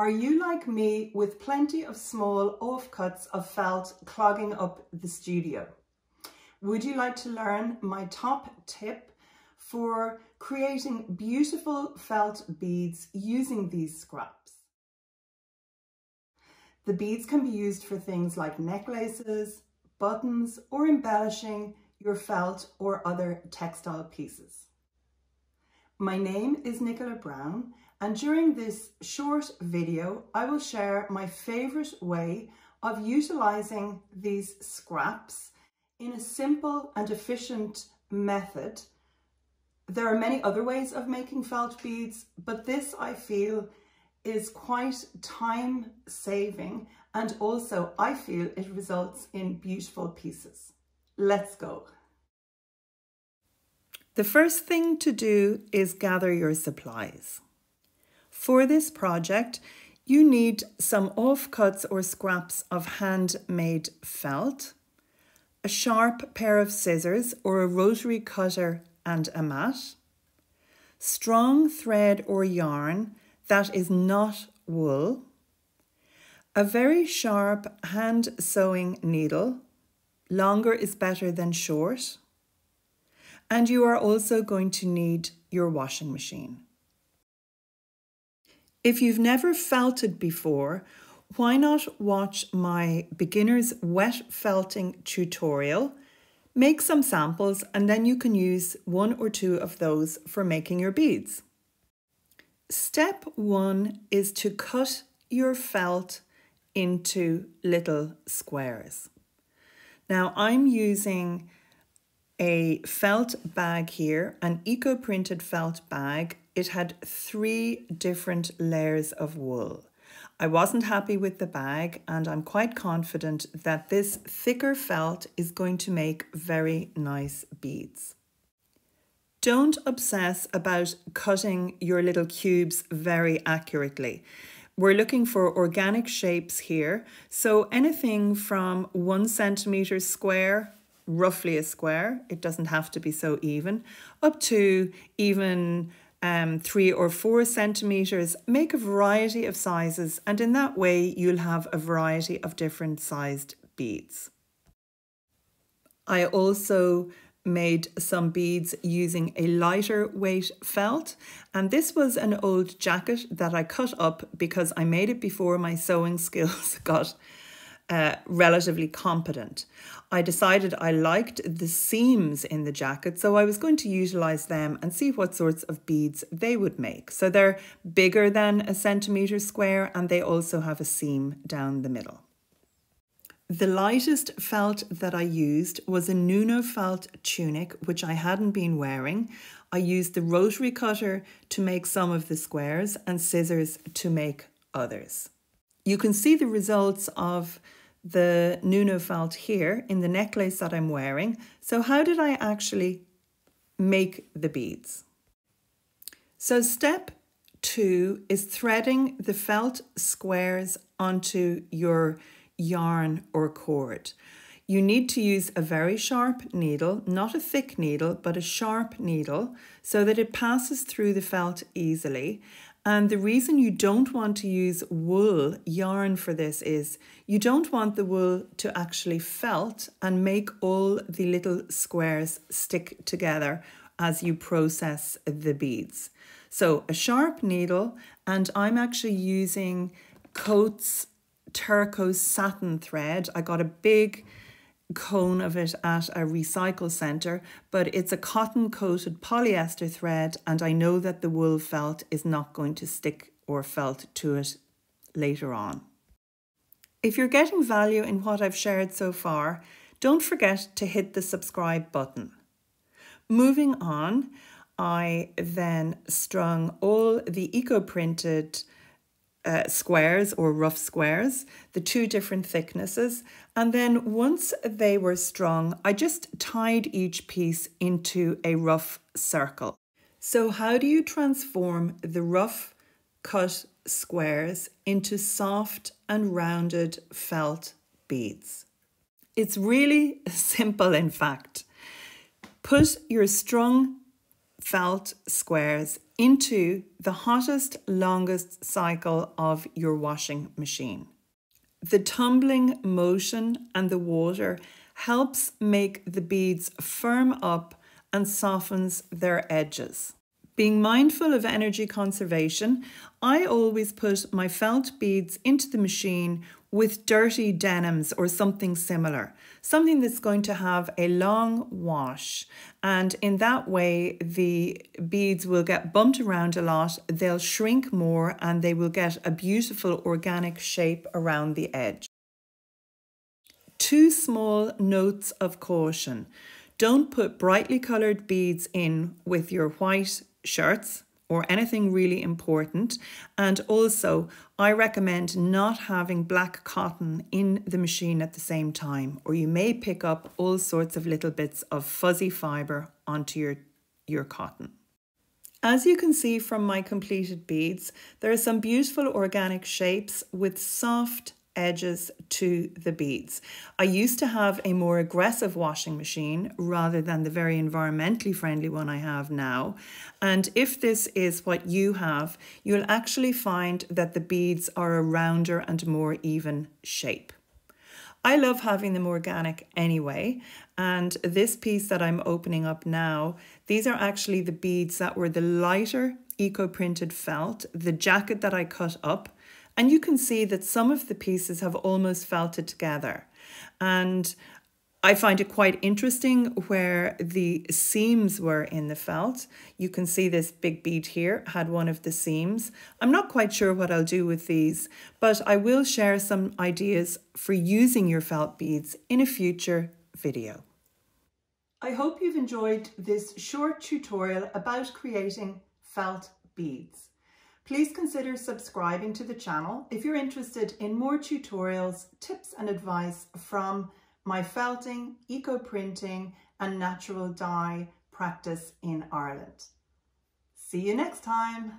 Are you like me with plenty of small offcuts of felt clogging up the studio? Would you like to learn my top tip for creating beautiful felt beads using these scraps? The beads can be used for things like necklaces, buttons, or embellishing your felt or other textile pieces. My name is Nicola Brown and during this short video, I will share my favorite way of utilizing these scraps in a simple and efficient method. There are many other ways of making felt beads, but this I feel is quite time saving and also I feel it results in beautiful pieces. Let's go. The first thing to do is gather your supplies. For this project, you need some offcuts or scraps of handmade felt, a sharp pair of scissors or a rotary cutter and a mat, strong thread or yarn that is not wool, a very sharp hand sewing needle, longer is better than short, and you are also going to need your washing machine. If you've never felted before, why not watch my beginner's wet felting tutorial, make some samples, and then you can use one or two of those for making your beads. Step one is to cut your felt into little squares. Now I'm using a felt bag here, an eco-printed felt bag it had three different layers of wool. I wasn't happy with the bag and I'm quite confident that this thicker felt is going to make very nice beads. Don't obsess about cutting your little cubes very accurately. We're looking for organic shapes here. So anything from one centimeter square, roughly a square, it doesn't have to be so even, up to even um, three or four centimeters, make a variety of sizes, and in that way, you'll have a variety of different sized beads. I also made some beads using a lighter weight felt and this was an old jacket that I cut up because I made it before my sewing skills got uh, relatively competent. I decided I liked the seams in the jacket, so I was going to utilize them and see what sorts of beads they would make. So they're bigger than a centimetre square and they also have a seam down the middle. The lightest felt that I used was a Nuno felt tunic, which I hadn't been wearing. I used the rotary cutter to make some of the squares and scissors to make others. You can see the results of the Nuno felt here in the necklace that I'm wearing. So how did I actually make the beads? So step two is threading the felt squares onto your yarn or cord. You need to use a very sharp needle, not a thick needle, but a sharp needle so that it passes through the felt easily. And the reason you don't want to use wool yarn for this is you don't want the wool to actually felt and make all the little squares stick together as you process the beads. So a sharp needle and I'm actually using Coats turquoise satin thread. I got a big cone of it at a recycle centre, but it's a cotton coated polyester thread, and I know that the wool felt is not going to stick or felt to it later on. If you're getting value in what I've shared so far, don't forget to hit the subscribe button. Moving on, I then strung all the eco printed uh, squares or rough squares, the two different thicknesses. And then once they were strong, I just tied each piece into a rough circle. So how do you transform the rough cut squares into soft and rounded felt beads? It's really simple, in fact. Put your strung felt squares into the hottest, longest cycle of your washing machine. The tumbling motion and the water helps make the beads firm up and softens their edges. Being mindful of energy conservation, I always put my felt beads into the machine with dirty denims or something similar, something that's going to have a long wash. And in that way, the beads will get bumped around a lot, they'll shrink more, and they will get a beautiful organic shape around the edge. Two small notes of caution. Don't put brightly coloured beads in with your white shirts or anything really important. And also, I recommend not having black cotton in the machine at the same time, or you may pick up all sorts of little bits of fuzzy fibre onto your, your cotton. As you can see from my completed beads, there are some beautiful organic shapes with soft edges to the beads. I used to have a more aggressive washing machine rather than the very environmentally friendly one I have now. And if this is what you have, you'll actually find that the beads are a rounder and more even shape. I love having them organic anyway. And this piece that I'm opening up now, these are actually the beads that were the lighter eco printed felt, the jacket that I cut up and you can see that some of the pieces have almost felted together. And I find it quite interesting where the seams were in the felt. You can see this big bead here had one of the seams. I'm not quite sure what I'll do with these, but I will share some ideas for using your felt beads in a future video. I hope you've enjoyed this short tutorial about creating felt beads. Please consider subscribing to the channel if you're interested in more tutorials, tips and advice from my felting, eco-printing and natural dye practice in Ireland. See you next time.